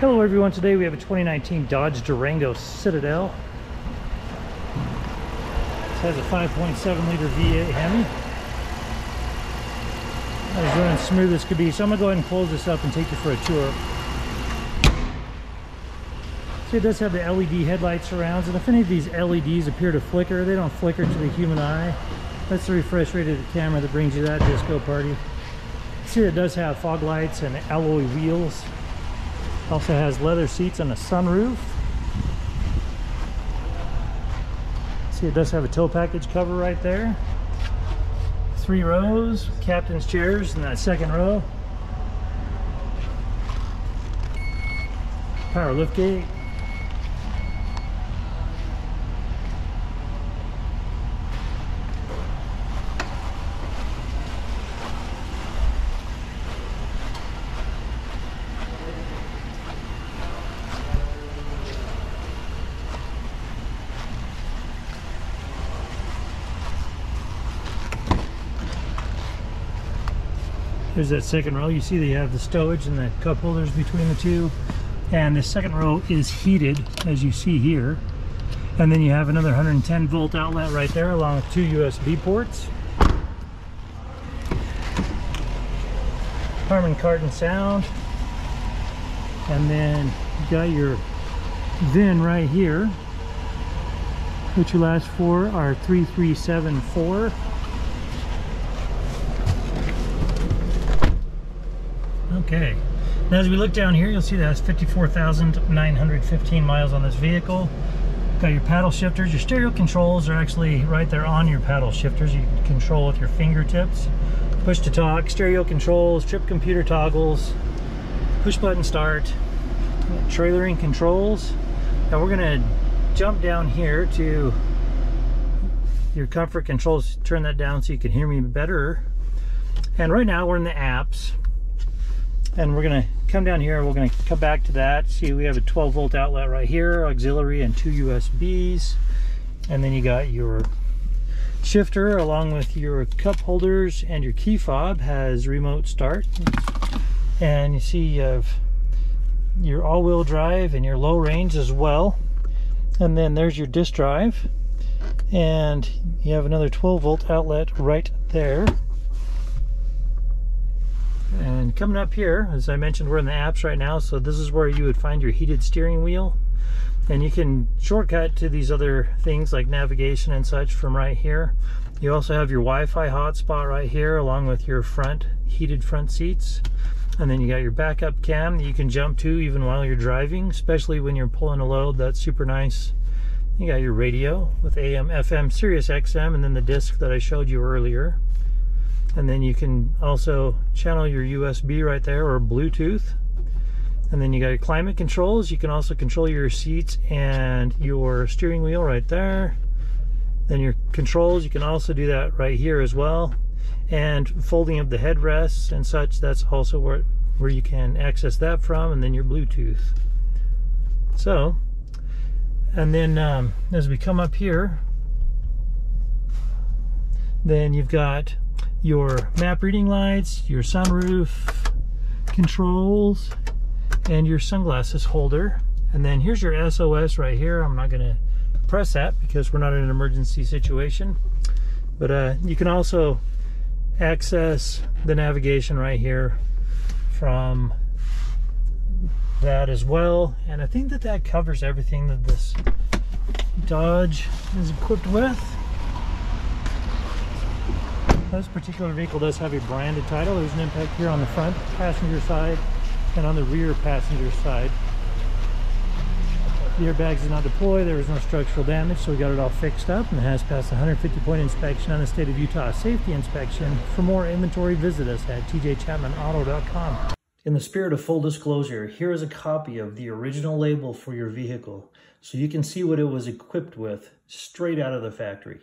Hello everyone, today we have a 2019 Dodge Durango Citadel. This has a 5.7 liter V8 Hemi. As running smooth as could be, so I'm gonna go ahead and close this up and take you for a tour. See, it does have the LED headlight surrounds, and if any of these LEDs appear to flicker, they don't flicker to the human eye. That's the refresh rate of the camera that brings you that disco party. See, it does have fog lights and alloy wheels. Also has leather seats and a sunroof. See, it does have a tow package cover right there. Three rows, captain's chairs in that second row. Power lift gate. Here's that second row. You see they have the stowage and the cup holders between the two. And the second row is heated, as you see here. And then you have another 110 volt outlet right there, along with two USB ports. Harman Kardon sound. And then you got your VIN right here, which your last four are 3374. Okay. Now as we look down here, you'll see that has 54,915 miles on this vehicle. Got your paddle shifters. Your stereo controls are actually right there on your paddle shifters. You can control with your fingertips. Push to talk, stereo controls, trip computer toggles, push button start, trailering controls. Now we're gonna jump down here to your comfort controls. Turn that down so you can hear me better. And right now we're in the apps and we're gonna come down here we're gonna come back to that. See we have a 12 volt outlet right here auxiliary and two USBs and then you got your shifter along with your cup holders and your key fob has remote start. And you see you have your all-wheel drive and your low range as well. And then there's your disk drive. And you have another 12 volt outlet right there and coming up here, as I mentioned, we're in the apps right now, so this is where you would find your heated steering wheel. And you can shortcut to these other things like navigation and such from right here. You also have your Wi-Fi hotspot right here, along with your front heated front seats. And then you got your backup cam that you can jump to even while you're driving, especially when you're pulling a load. That's super nice. You got your radio with AM, FM, Sirius XM, and then the disc that I showed you earlier and then you can also channel your USB right there or Bluetooth. And then you got your climate controls. You can also control your seats and your steering wheel right there. Then your controls you can also do that right here as well. And folding of the headrests and such that's also where where you can access that from and then your Bluetooth. So and then um, as we come up here then you've got your map reading lights, your sunroof controls, and your sunglasses holder. And then here's your SOS right here. I'm not going to press that because we're not in an emergency situation. But uh, you can also access the navigation right here from that as well. And I think that that covers everything that this Dodge is equipped with. This particular vehicle does have a branded title. There's an impact here on the front passenger side and on the rear passenger side. The airbags did not deploy. There was no structural damage, so we got it all fixed up and it has passed 150 point inspection on the state of Utah safety inspection. For more inventory, visit us at tjchapmanauto.com. In the spirit of full disclosure, here is a copy of the original label for your vehicle so you can see what it was equipped with straight out of the factory.